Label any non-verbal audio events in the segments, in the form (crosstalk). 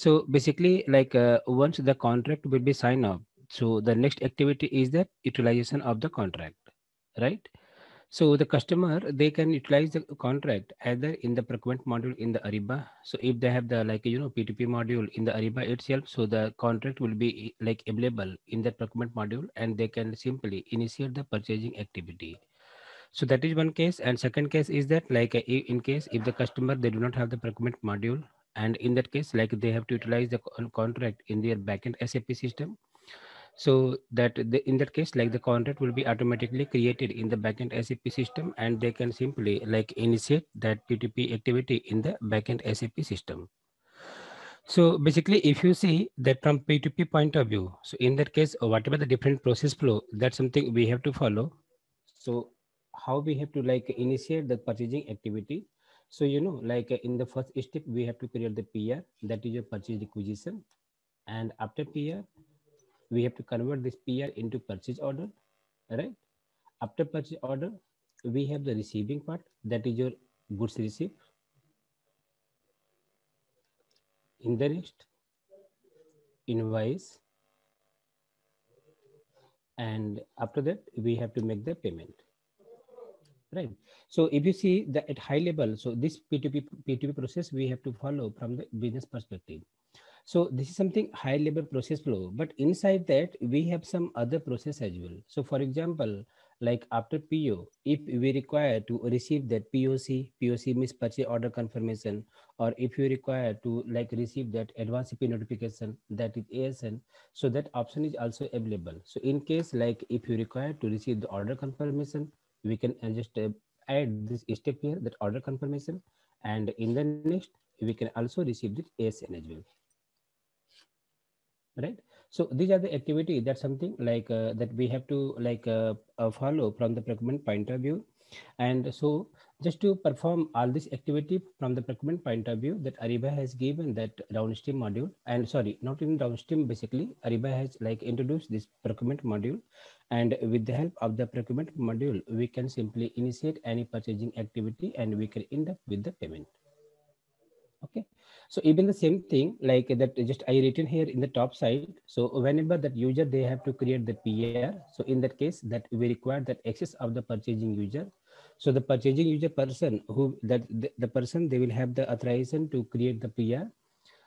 So basically, like uh, once the contract will be signed up, so the next activity is the utilization of the contract, right? So the customer they can utilize the contract either in the procurement module in the Ariba. So if they have the like you know P2P module in the Ariba itself, so the contract will be like available in the procurement module, and they can simply initiate the purchasing activity. So that is one case, and second case is that like in case if the customer they do not have the procurement module, and in that case like they have to utilize the contract in their backend SAP system so that the, in that case like the contract will be automatically created in the backend SAP system and they can simply like initiate that P2P activity in the backend SAP system. So basically, if you see that from P2P point of view, so in that case, whatever the different process flow, that's something we have to follow. So how we have to like initiate the purchasing activity. So, you know, like uh, in the first step, we have to create the PR, that is your purchase requisition. And after PR, we have to convert this PR into purchase order, right? After purchase order, we have the receiving part, that is your goods receipt. In the next, invoice. And after that, we have to make the payment, right? So if you see that at high level, so this P2P, P2P process, we have to follow from the business perspective. So this is something high level process flow, but inside that we have some other process as well. So for example, like after PO, if we require to receive that POC, POC means purchase order confirmation, or if you require to like receive that advance shipping notification, that is ASN, so that option is also available. So in case like if you require to receive the order confirmation, we can just uh, add this step here, that order confirmation, and in the next, we can also receive the ASN as well right? So these are the activity that's something like uh, that we have to like uh, uh, follow from the procurement point of view. And so just to perform all this activity from the procurement point of view that ariba has given that downstream module and sorry not in downstream basically ariba has like introduced this procurement module and with the help of the procurement module we can simply initiate any purchasing activity and we can end up with the payment okay so even the same thing like that just I written here in the top side. So whenever that user, they have to create the PR. So in that case that we require that access of the purchasing user. So the purchasing user person who that the, the person, they will have the authorization to create the PR.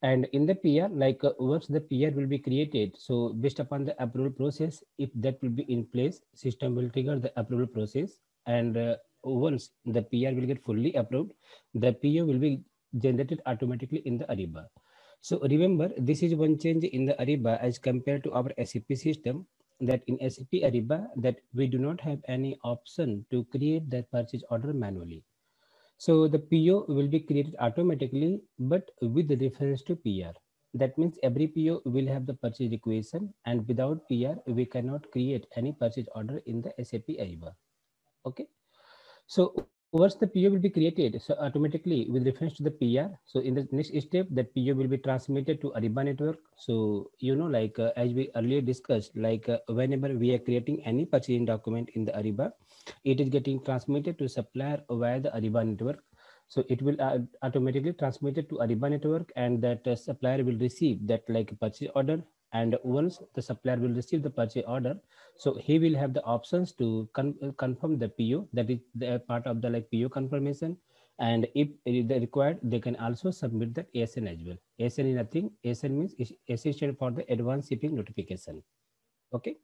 And in the PR, like uh, once the PR will be created, so based upon the approval process, if that will be in place, system will trigger the approval process. And uh, once the PR will get fully approved, the PO will be generated automatically in the Ariba. So remember, this is one change in the Ariba as compared to our SAP system that in SAP Ariba that we do not have any option to create that purchase order manually. So the PO will be created automatically, but with reference to PR. That means every PO will have the purchase requisition and without PR, we cannot create any purchase order in the SAP Ariba. Okay. So once the PO will be created, so automatically with reference to the PR, so in the next step, that PO will be transmitted to Ariba network. So, you know, like uh, as we earlier discussed, like uh, whenever we are creating any purchasing document in the Ariba, it is getting transmitted to supplier via the Ariba network. So it will uh, automatically transmitted to Ariba network and that uh, supplier will receive that like purchase order and once the supplier will receive the purchase order so he will have the options to con confirm the po that is the part of the like po confirmation. And if they required they can also submit the asn as well. Asn is nothing. Asn means essential for the advanced shipping notification. Okay?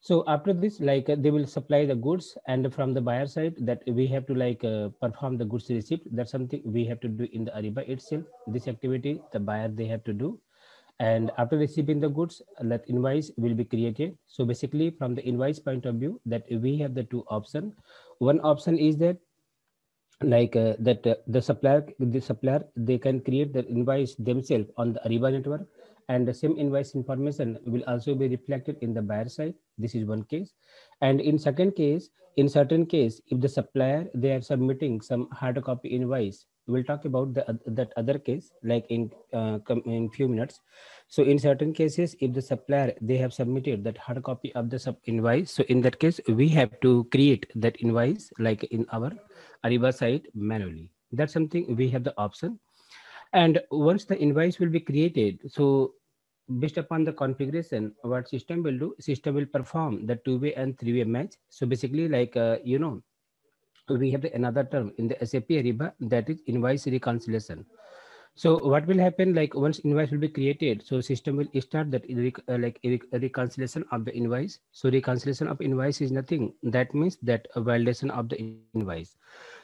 So after this like uh, they will supply the goods and from the buyer side that we have to like uh, perform the goods receipt. That's something we have to do in the ariba itself. This activity the buyer they have to do and after receiving the goods that invoice will be created. So basically from the invoice point of view that we have the two option. One option is that like uh, that uh, the supplier the supplier they can create the invoice themselves on the ariba network and the same invoice information will also be reflected in the buyer side. This is one case. And in second case in certain case if the supplier they are submitting some hard copy invoice we'll talk about the that other case like in uh, in few minutes. So in certain cases if the supplier they have submitted that hard copy of the sub invoice so in that case we have to create that invoice like in our ariba site manually. That's something we have the option. And once the invoice will be created so based upon the configuration what system will do system will perform the two-way and three-way match. So basically like uh, you know we have another term in the sap ariba that is invoice reconciliation. So what will happen like once invoice will be created so system will start that uh, like reconciliation of the invoice. So reconciliation of invoice is nothing. That means that a validation of the invoice.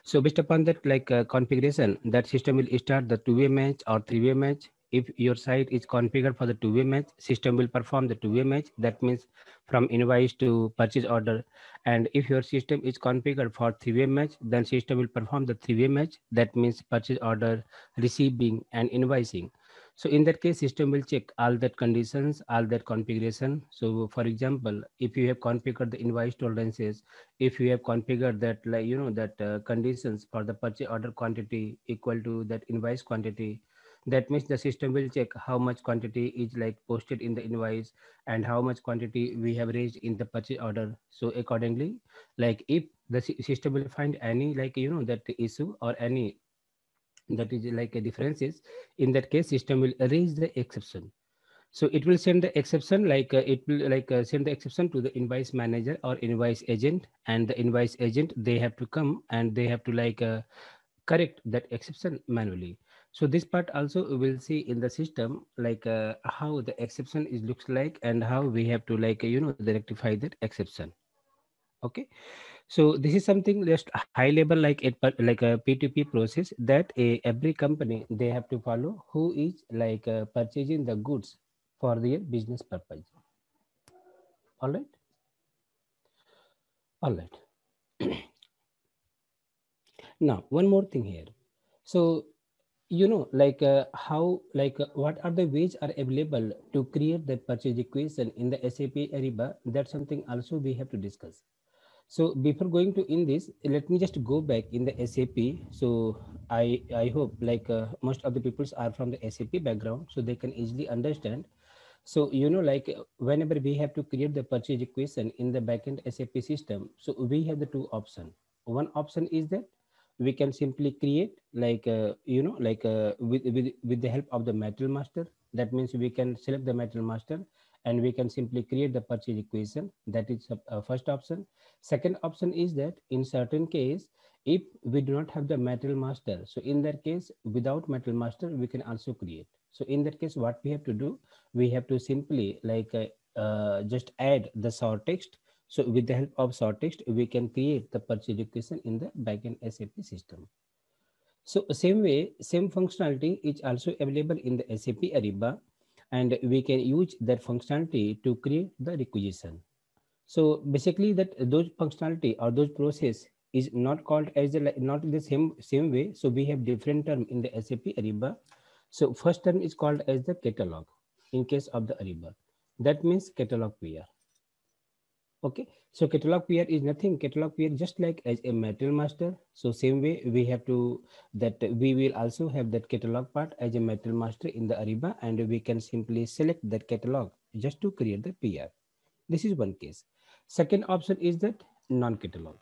So based upon that like uh, configuration that system will start the two-way match or three-way match if your site is configured for the two-way match, system will perform the two-way match. That means from invoice to purchase order. And if your system is configured for three-way match, then system will perform the three-way match. That means purchase order, receiving, and invoicing. So in that case, system will check all that conditions, all that configuration. So for example, if you have configured the invoice tolerances, if you have configured that like you know that uh, conditions for the purchase order quantity equal to that invoice quantity, that means the system will check how much quantity is like posted in the invoice and how much quantity we have raised in the purchase order. So accordingly like if the system will find any like you know that issue or any that is like a differences in that case system will raise the exception. So it will send the exception like uh, it will like uh, send the exception to the invoice manager or invoice agent and the invoice agent they have to come and they have to like uh, correct that exception manually so this part also we will see in the system like uh, how the exception is looks like and how we have to like you know rectify that exception. Okay? So this is something just high level like it like a p2p process that a every company they have to follow who is like uh, purchasing the goods for their business purpose. All right? All right. (clears throat) Now one more thing here. So you know like uh, how like uh, what are the ways are available to create the purchase requisition in the sap ariba? That's something also we have to discuss. So before going to in this let me just go back in the sap so i i hope like uh, most of the peoples are from the sap background so they can easily understand. So you know like whenever we have to create the purchase requisition in the backend sap system so we have the two options. One option is that we can simply create like uh, you know like uh, with, with with the help of the material master. That means we can select the material master and we can simply create the purchase requisition. That is a, a first option. Second option is that in certain case if we do not have the material master so in that case without material master we can also create. So in that case what we have to do we have to simply like uh, uh, just add the short text so with the help of text, we can create the purchase requisition in the backend SAP system. So same way, same functionality is also available in the SAP Ariba and we can use that functionality to create the requisition. So basically that those functionality or those process is not called as the, not the same, same way. So we have different term in the SAP Ariba. So first term is called as the catalog in case of the Ariba. That means catalog PR okay so catalog PR is nothing. Catalog PR just like as a material master so same way we have to that we will also have that catalog part as a material master in the ariba and we can simply select that catalog just to create the pr this is one case. Second option is that non-catalog